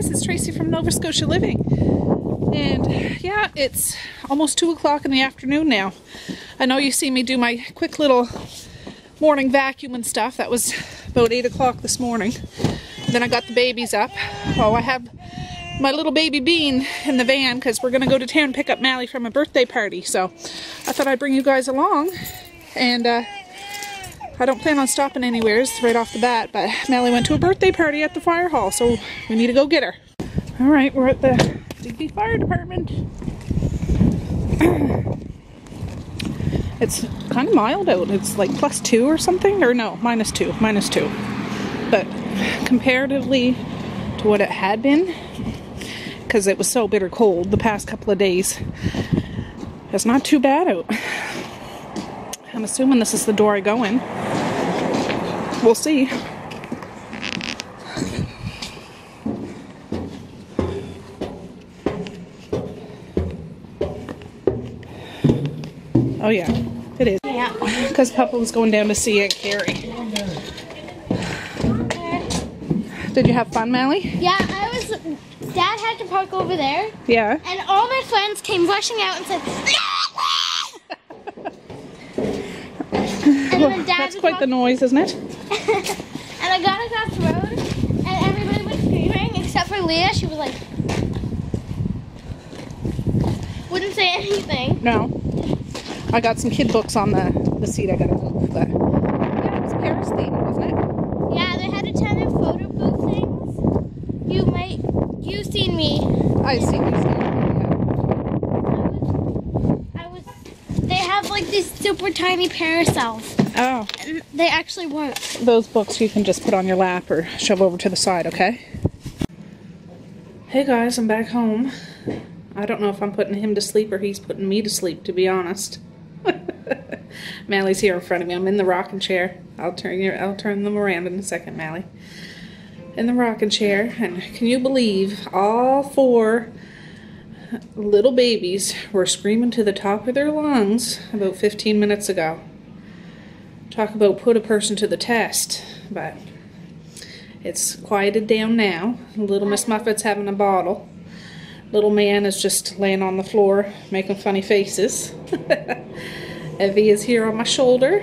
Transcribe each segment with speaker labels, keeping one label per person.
Speaker 1: Guys, it's Tracey from Nova Scotia Living. And yeah, it's almost 2 o'clock in the afternoon now. I know you see me do my quick little morning vacuum and stuff. That was about 8 o'clock this morning. Then I got the babies up. Oh, I have my little baby Bean in the van because we're going to go to town pick up Mally from a birthday party. So I thought I'd bring you guys along. And uh, I don't plan on stopping anywhere right off the bat, but Mally went to a birthday party at the fire hall, so we need to go get her. All right, we're at the Digby Fire Department. it's kind of mild out. It's like plus two or something, or no, minus two, minus two. But comparatively to what it had been, because it was so bitter cold the past couple of days, it's not too bad out. I'm assuming this is the door I go in. We'll see. Oh yeah, it is.
Speaker 2: Yeah.
Speaker 1: Because Papa was going down to see Aunt Carrie. Did you have fun, Mally?
Speaker 2: Yeah, I was. Dad had to park over there,
Speaker 1: Yeah.
Speaker 2: and all my friends came rushing out and said, and then Dad
Speaker 1: That's quite the noise, isn't it?
Speaker 2: And I got across the road, and everybody was screaming except for Leah. She was like, wouldn't say anything.
Speaker 1: No. I got some kid books on the, the seat I gotta move, but yeah, it was Paris themed, wasn't it?
Speaker 2: Yeah, they had a ton of photo booth things. You might, you've seen me.
Speaker 1: I see you Seen
Speaker 2: I was, I was, they have like these super tiny parasols.
Speaker 1: Oh,
Speaker 2: they actually work.
Speaker 1: those books you can just put on your lap or shove over to the side, okay? Hey guys, I'm back home. I don't know if I'm putting him to sleep or he's putting me to sleep, to be honest. Mally's here in front of me. I'm in the rocking chair. I'll turn your I'll turn them around in a second, Mally. In the rocking chair, and can you believe all four little babies were screaming to the top of their lungs about 15 minutes ago. Talk about put a person to the test, but it's quieted down now. Little Miss Muffet's having a bottle. Little man is just laying on the floor making funny faces. Evie is here on my shoulder,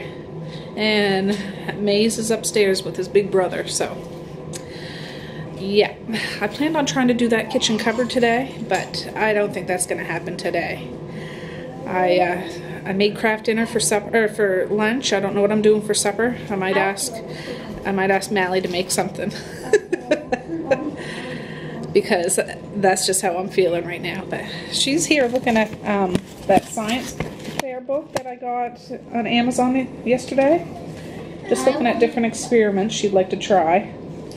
Speaker 1: and Maze is upstairs with his big brother. So, yeah, I planned on trying to do that kitchen cupboard today, but I don't think that's going to happen today. I uh, I made Kraft Dinner for supper or for lunch. I don't know what I'm doing for supper. I might ask I might ask Mally to make something. because that's just how I'm feeling right now. But she's here looking at um, that science fair book that I got on Amazon yesterday. Just looking at different experiments she'd like to try.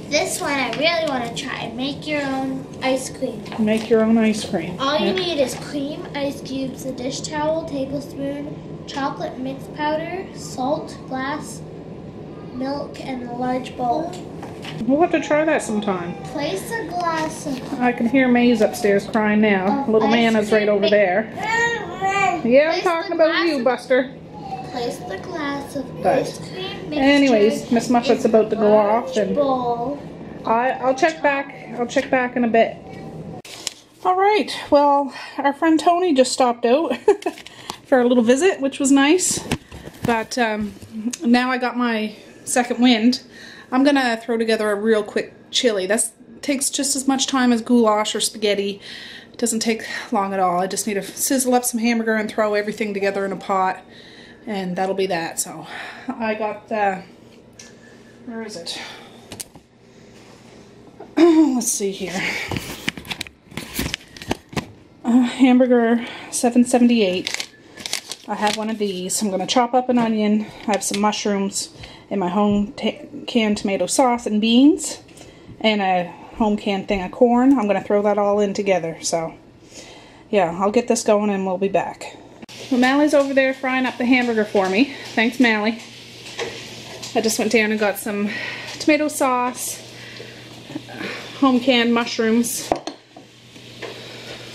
Speaker 2: This one I really want to try. Make your own ice cream.
Speaker 1: Make your own ice cream.
Speaker 2: All you need is cream, ice cubes, a dish towel, tablespoon, chocolate mix powder, salt, glass, milk, and a large bowl.
Speaker 1: We'll have to try that sometime.
Speaker 2: Place a glass of
Speaker 1: I can hear Maze upstairs crying now. Little man is right over there. Yeah, I'm
Speaker 2: Place
Speaker 1: talking
Speaker 2: the
Speaker 1: about you, Buster.
Speaker 2: Place the glass of ice cream mixture.
Speaker 1: anyways, Miss Muffet's about to go off and-
Speaker 2: bowl.
Speaker 1: I, I'll check back. I'll check back in a bit. All right. Well, our friend Tony just stopped out for a little visit, which was nice. But um, now I got my second wind. I'm gonna throw together a real quick chili. That takes just as much time as goulash or spaghetti. It doesn't take long at all. I just need to sizzle up some hamburger and throw everything together in a pot, and that'll be that. So I got. Uh, where is it? let's see here. Uh, hamburger 778. I have one of these. I'm going to chop up an onion. I have some mushrooms and my home canned tomato sauce and beans and a home canned thing of corn. I'm going to throw that all in together. So, yeah, I'll get this going and we'll be back. Well, Mally's over there frying up the hamburger for me. Thanks, Mally. I just went down and got some tomato sauce, home canned mushrooms,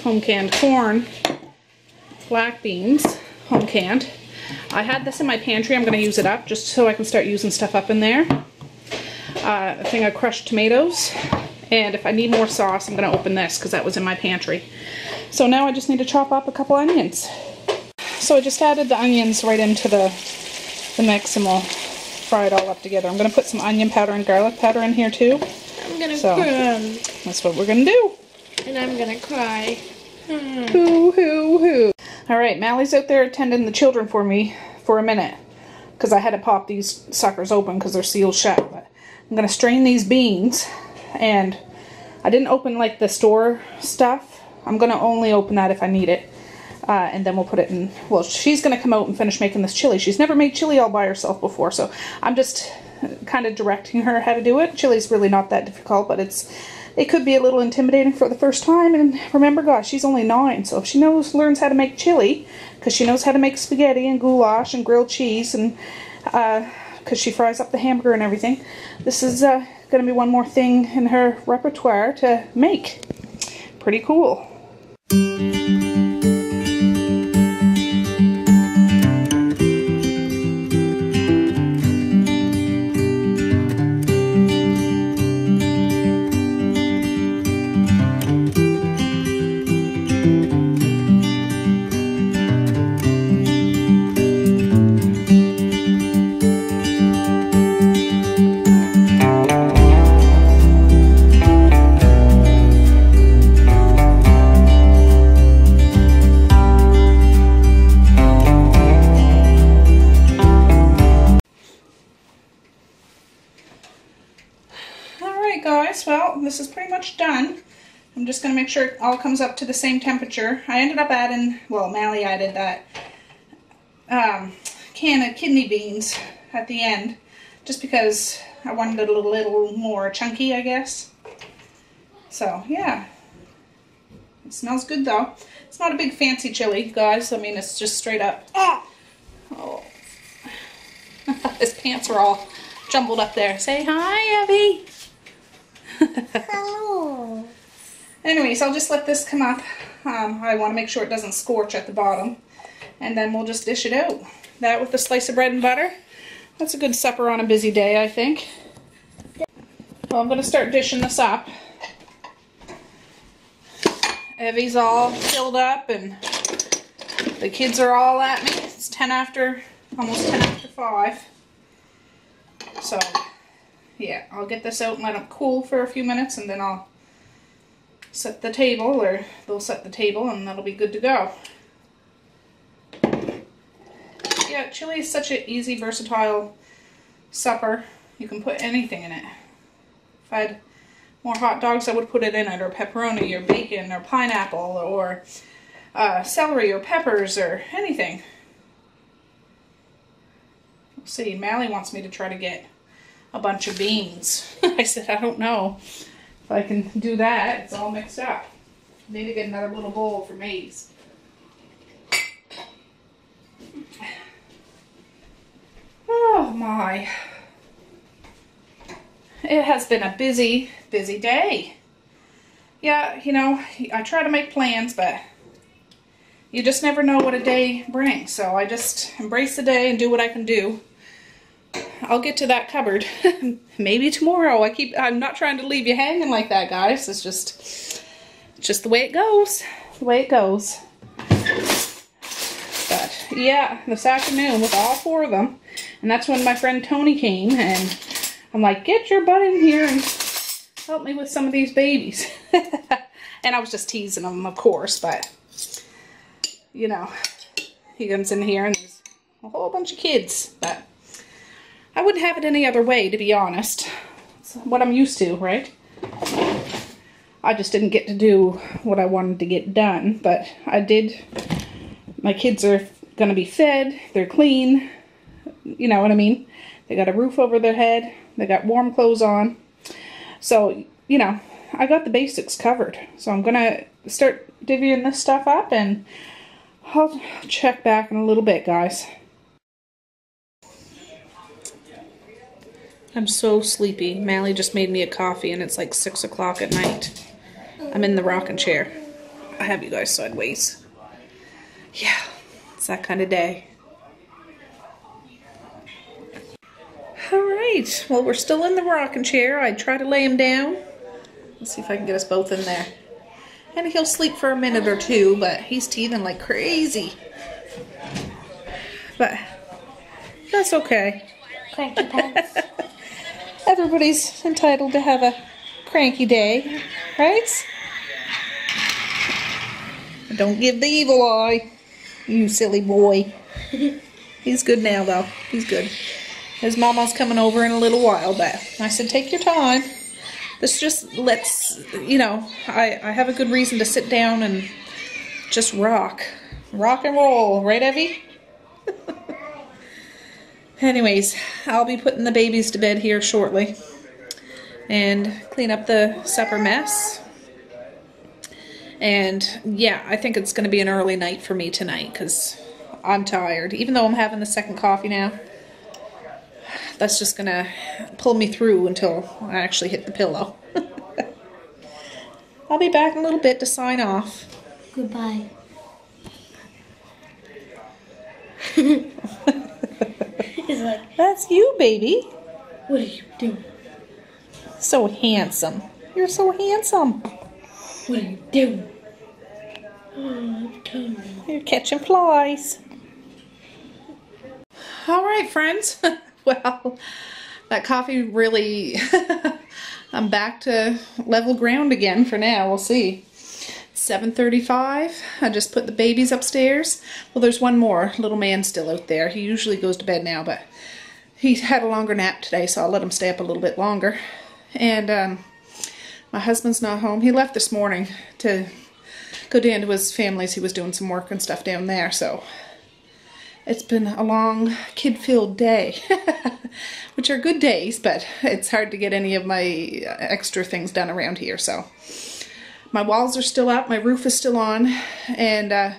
Speaker 1: home canned corn, black beans, home canned. I had this in my pantry. I'm going to use it up just so I can start using stuff up in there. Uh, a thing of crushed tomatoes And if I need more sauce, I'm going to open this because that was in my pantry. So now I just need to chop up a couple onions. So I just added the onions right into the, the mix and we'll fry it all up together. I'm going to put some onion powder and garlic powder in here too.
Speaker 2: I'm gonna
Speaker 1: So-
Speaker 2: cry.
Speaker 1: That's what we're going to do.
Speaker 2: And I'm gonna cry. Hmm.
Speaker 1: Hoo, hoo, hoo. All right, Mally's out there attending the children for me for a minute because I had to pop these suckers open because they're sealed shut. But I'm going to strain these beans and I didn't open like the store stuff. I'm going to only open that if I need it. Uh, and then we'll put it in. Well, she's going to come out and finish making this chili. She's never made chili all by herself before, so I'm just kind of directing her how to do it. Chili's really not that difficult, but it's it could be a little intimidating for the first time. And remember, guys, she's only nine, so if she knows learns how to make chili, because she knows how to make spaghetti and goulash and grilled cheese, and because she fries up the hamburger and everything, this is uh, going to be one more thing in her repertoire to make. Pretty cool. Sure it all comes up to the same temperature. I ended up adding, well Mally added that um, can of kidney beans at the end just because I wanted it a little, more chunky I guess. So yeah, it smells good though. It's not a big fancy chili guys, I mean it's just straight up. Ah! Oh. His pants are all jumbled up there. Say hi, Evie.
Speaker 2: Hello.
Speaker 1: Anyways, I'll just let this come up. Um, I want to make sure it doesn't scorch at the bottom. And then we'll just dish it out. That with a slice of bread and butter. That's a good supper on a busy day, I think. Well, I'm going to start dishing this up. Evie's all filled up and the kids are all at me. It's 10 after, almost 10 after 5. So, yeah, I'll get this out and let them cool for a few minutes and then I'll set the table or they'll set the table and that'll be good to go. Yeah, chili is such an easy, versatile supper. You can put anything in it. If I had more hot dogs, I would put it in it, or pepperoni, or bacon, or pineapple, or uh, celery, or peppers, or anything. Let's see, Mally wants me to try to get a bunch of beans. I said, I don't know if I can do that. It's all mixed up. Need to get another little bowl for Maze. Oh my. It has been a busy, busy day. Yeah, you know, I try to make plans, but you just never know what a day brings. So I just embrace the day and do what I can do. I'll get to that cupboard maybe tomorrow. I keep I'm not trying to leave you hanging like that, guys. It's just just the way it goes. The way it goes. But yeah, this afternoon with all four of them, and that's when my friend Tony came and I'm like, get your butt in here and help me with some of these babies. and I was just teasing him, of course, but you know, he comes in here and there's a whole bunch of kids, but I wouldn't have it any other way, to be honest. It's what I'm used to, right? I just didn't get to do what I wanted to get done, but I did. My kids are going to be fed, they're clean, you know what I mean? They got a roof over their head, they got warm clothes on. So, you know, I got the basics covered. So I'm going to start divvying this stuff up and I'll check back in a little bit, guys. I'm so sleepy. Mally just made me a coffee and it's like 6 o'clock at night. I'm in the rocking chair. I have you guys sideways. Yeah, it's that kind of day. Alright, well we're still in the rocking chair. I try to lay him down. Let's see if I can get us both in there. And he'll sleep for a minute or two, but he's teething like crazy. But that's okay.
Speaker 2: Cranky pants.
Speaker 1: Everybody's entitled to have a cranky day, right? Don't give the evil eye, you silly boy. He's good now, though. He's good. His mama's coming over in a little while, but I said, take your time. This just lets, you know, I, I have a good reason to sit down and just rock. Rock and roll, right, Evie? Anyways, I'll be putting the babies to bed here shortly and clean up the supper mess. And yeah, I think it's going to be an early night for me tonight because I'm tired. Even though I'm having the second coffee now, that's just going to pull me through until I actually hit the pillow. I'll be back in a little bit to sign off.
Speaker 2: Goodbye. Like,
Speaker 1: That's you, baby.
Speaker 2: what are you doing?
Speaker 1: So handsome. You're so handsome.
Speaker 2: What are you doing? Oh,
Speaker 1: You're catching flies. All right, friends. well, that coffee really, I'm back to level ground again for now. We'll see. 7.35. I just put the babies upstairs. Well, there's one more little man still out there. He usually goes to bed now, but he had a longer nap today, so I'll let him stay up a little bit longer. And um, my husband's not home. He left this morning to go down to his family's. He was doing some work and stuff down there, so it's been a long kid-filled day, which are good days, but it's hard to get any of my extra things done around here, so my walls are still up, my roof is still on, and uh,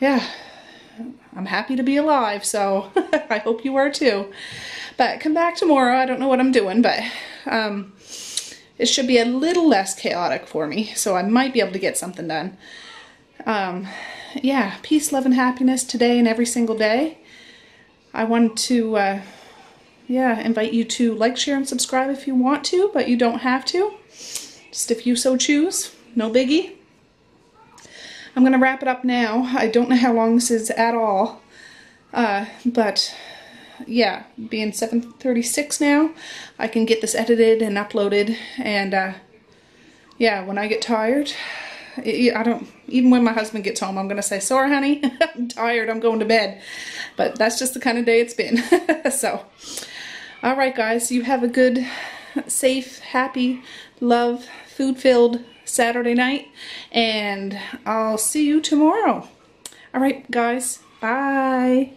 Speaker 1: yeah, I'm happy to be alive, so I hope you are too. But come back tomorrow. I don't know what I'm doing, but um, it should be a little less chaotic for me, so I might be able to get something done. Um, yeah, peace, love, and happiness today and every single day. I want to, uh, yeah, invite you to like, share, and subscribe if you want to, but you don't have to. Just if you so choose. No biggie. I'm to wrap it up now. I don't know how long this is at all. Uh, but yeah, being 7.36 now, I can get this edited and uploaded. And uh, yeah, when I get tired, I don't, even when my husband gets home, I'm going to say, sorry, honey, I'm tired, I'm going to bed. But that's just the kind of day it's been. so, all right, guys, you have a good, safe, happy, love, food-filled Saturday night, and I'll see you tomorrow. All right, guys, bye.